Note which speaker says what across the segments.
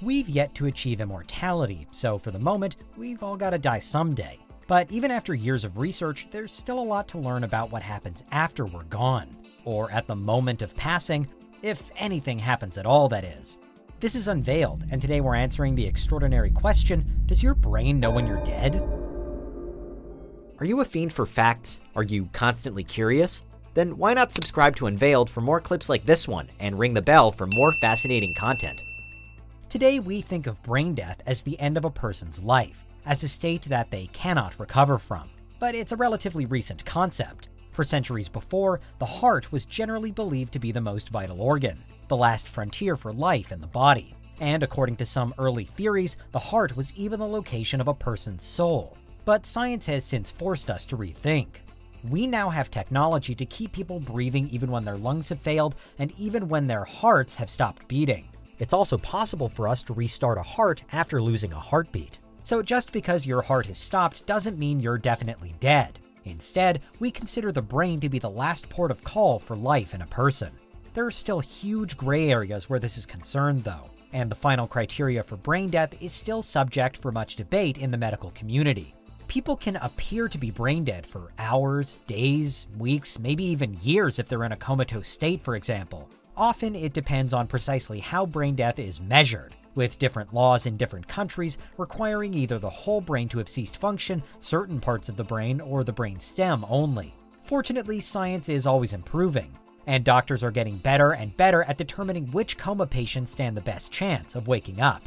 Speaker 1: We've yet to achieve immortality, so for the moment, we've all gotta die someday. But even after years of research, there's still a lot to learn about what happens after we're gone, or at the moment of passing, if anything happens at all, that is. This is Unveiled, and today we're answering the extraordinary question Does your brain know when you're dead?
Speaker 2: Are you a fiend for facts? Are you constantly curious? Then why not subscribe to Unveiled for more clips like this one and ring the bell for more fascinating content?
Speaker 1: Today, we think of brain death as the end of a person's life, as a state that they cannot recover from. But it's a relatively recent concept. For centuries before, the heart was generally believed to be the most vital organ, the last frontier for life in the body. And according to some early theories, the heart was even the location of a person's soul. But science has since forced us to rethink. We now have technology to keep people breathing even when their lungs have failed and even when their hearts have stopped beating. It's also possible for us to restart a heart after losing a heartbeat. So just because your heart has stopped doesn't mean you're definitely dead. Instead, we consider the brain to be the last port of call for life in a person. There are still huge gray areas where this is concerned, though, and the final criteria for brain death is still subject for much debate in the medical community. People can appear to be brain dead for hours, days, weeks, maybe even years if they're in a comatose state, for example. Often it depends on precisely how brain death is measured, with different laws in different countries requiring either the whole brain to have ceased function, certain parts of the brain, or the brain stem only. Fortunately, science is always improving, and doctors are getting better and better at determining which coma patients stand the best chance of waking up.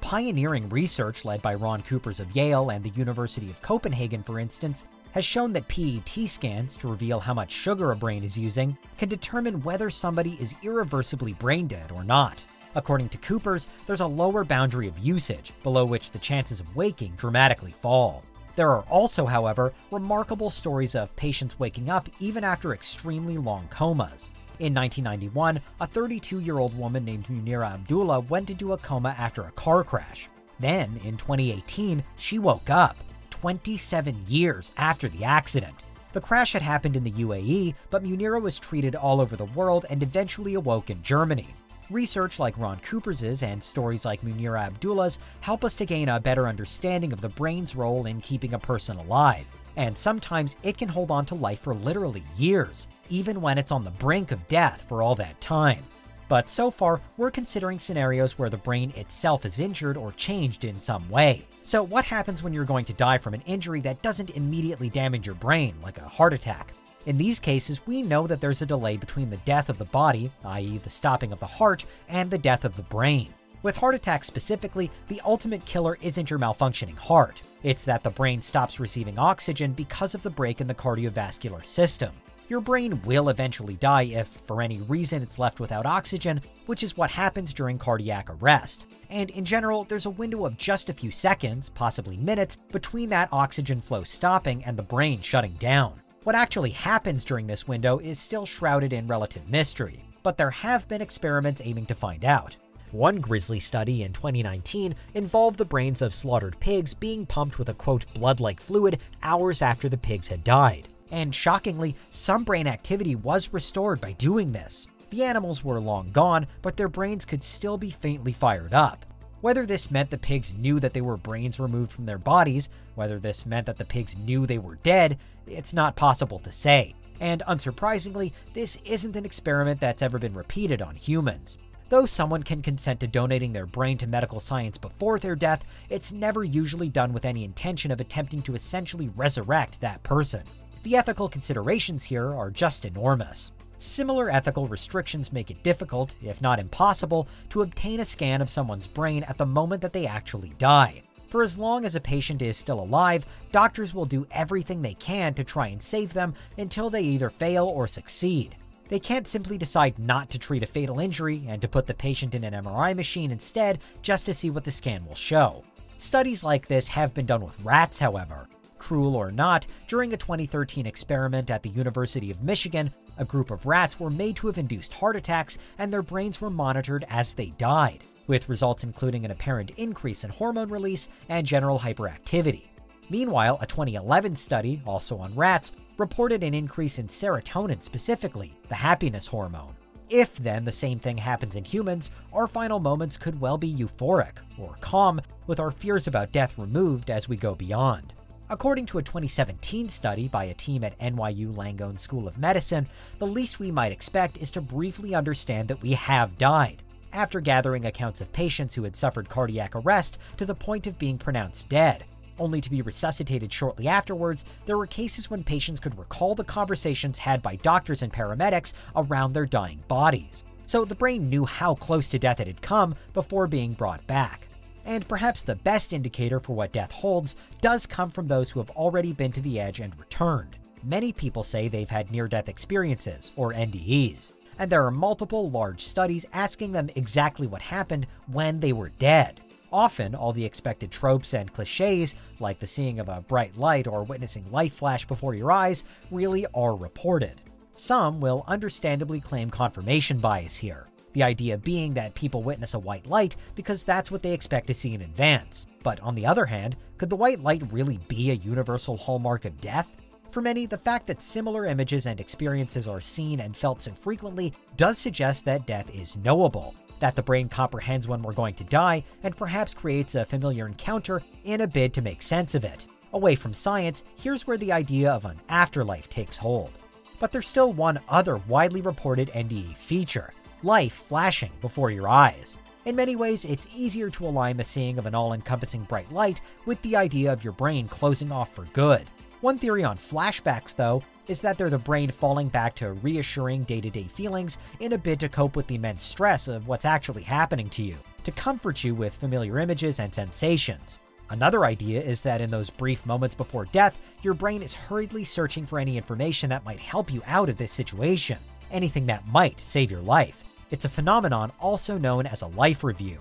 Speaker 1: Pioneering research led by Ron Kupers of Yale and the University of Copenhagen, for instance, has shown that PET scans, to reveal how much sugar a brain is using, can determine whether somebody is irreversibly brain dead or not. According to Kupers, there's a lower boundary of usage, below which the chances of waking dramatically fall. There are also, however, remarkable stories of patients waking up even after extremely long comas. In 1991, a 32 year old woman named Munira Abdullah went into a coma after a car crash. Then, in 2018, she woke up. 27 years after the accident. The crash had happened in the UAE, but Munira was treated all over the world and eventually awoke in Germany. Research like Ron Kupers' and stories like Munira Abdullah's help us to gain a better understanding of the brain's role in keeping a person alive. And sometimes it can hold on to life for literally years, even when it's on the brink of death for all that time. But so far, we're considering scenarios where the brain itself is injured or changed in some way. So, what happens when you're going to die from an injury that doesn't immediately damage your brain, like a heart attack? In these cases, we know that there's a delay between the death of the body, i.e., the stopping of the heart, and the death of the brain. With heart attacks specifically, the ultimate killer isn't your malfunctioning heart. It's that the brain stops receiving oxygen because of the break in the cardiovascular system. Your brain will eventually die if, for any reason, it's left without oxygen, which is what happens during cardiac arrest. And in general, there's a window of just a few seconds, possibly minutes, between that oxygen flow stopping and the brain shutting down. What actually happens during this window is still shrouded in relative mystery, but there have been experiments aiming to find out. One grisly study in 2019 involved the brains of slaughtered pigs being pumped with a quote blood like fluid hours after the pigs had died. And shockingly, some brain activity was restored by doing this. The animals were long gone, but their brains could still be faintly fired up. Whether this meant the pigs knew that they were brains removed from their bodies, whether this meant that the pigs knew they were dead, it's not possible to say. And unsurprisingly, this isn't an experiment that's ever been repeated on humans. Though someone can consent to donating their brain to medical science before their death, it's never usually done with any intention of attempting to essentially resurrect that person. The ethical considerations here are just enormous. Similar ethical restrictions make it difficult, if not impossible, to obtain a scan of someone's brain at the moment that they actually die. For as long as a patient is still alive, doctors will do everything they can to try and save them until they either fail or succeed. They can't simply decide not to treat a fatal injury and to put the patient in an MRI machine instead just to see what the scan will show. Studies like this have been done with rats, however, Cruel or not, during a 2013 experiment at the University of Michigan, a group of rats were made to have induced heart attacks and their brains were monitored as they died, with results including an apparent increase in hormone release and general hyperactivity. Meanwhile, a 2011 study, also on rats, reported an increase in serotonin specifically, the happiness hormone. If then the same thing happens in humans, our final moments could well be euphoric, or calm, with our fears about death removed as we go beyond. According to a 2017 study by a team at NYU Langone School of Medicine, the least we might expect is to briefly understand that we have died, after gathering accounts of patients who had suffered cardiac arrest to the point of being pronounced dead. Only to be resuscitated shortly afterwards, there were cases when patients could recall the conversations had by doctors and paramedics around their dying bodies. So the brain knew how close to death it had come before being brought back and perhaps the best indicator for what death holds does come from those who have already been to the edge and returned. Many people say they've had near death experiences, or NDEs, and there are multiple large studies asking them exactly what happened when they were dead. Often, all the expected tropes and cliches, like the seeing of a bright light or witnessing light flash before your eyes, really are reported. Some will understandably claim confirmation bias here, the idea being that people witness a white light because that's what they expect to see in advance. But on the other hand, could the white light really be a universal hallmark of death? For many, the fact that similar images and experiences are seen and felt so frequently does suggest that death is knowable, that the brain comprehends when we're going to die, and perhaps creates a familiar encounter in a bid to make sense of it. Away from science, here's where the idea of an afterlife takes hold. But there's still one other widely reported NDE feature, life flashing before your eyes. In many ways, it's easier to align the seeing of an all encompassing bright light with the idea of your brain closing off for good. One theory on flashbacks, though, is that they're the brain falling back to reassuring day to day feelings in a bid to cope with the immense stress of what's actually happening to you, to comfort you with familiar images and sensations. Another idea is that in those brief moments before death, your brain is hurriedly searching for any information that might help you out of this situation, anything that might save your life. It's a phenomenon also known as a life review.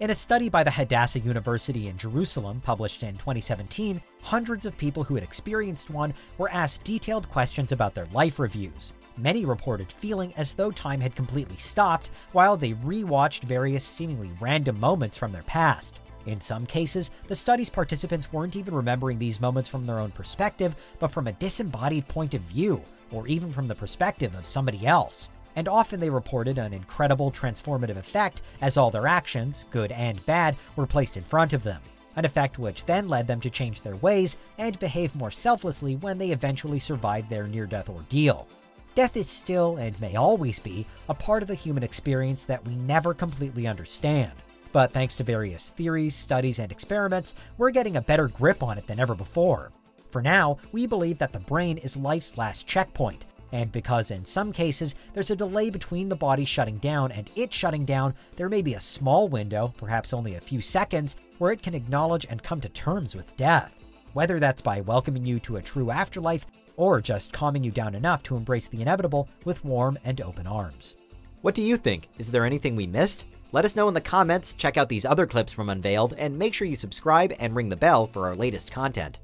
Speaker 1: In a study by the Hadassah University in Jerusalem published in 2017, hundreds of people who had experienced one were asked detailed questions about their life reviews. Many reported feeling as though time had completely stopped while they rewatched various seemingly random moments from their past. In some cases, the study's participants weren't even remembering these moments from their own perspective, but from a disembodied point of view, or even from the perspective of somebody else and often they reported an incredible transformative effect as all their actions, good and bad, were placed in front of them. An effect which then led them to change their ways and behave more selflessly when they eventually survived their near death ordeal. Death is still, and may always be, a part of the human experience that we never completely understand. But thanks to various theories, studies, and experiments, we're getting a better grip on it than ever before. For now, we believe that the brain is life's last checkpoint, and because in some cases there's a delay between the body shutting down and it shutting down, there may be a small window, perhaps only a few seconds, where it can acknowledge and come to terms with death. Whether that's by welcoming you to a true afterlife, or just calming you down enough to embrace the inevitable with warm and open arms.
Speaker 2: What do you think? Is there anything we missed? Let us know in the comments, check out these other clips from Unveiled, and make sure you subscribe and ring the bell for our latest content.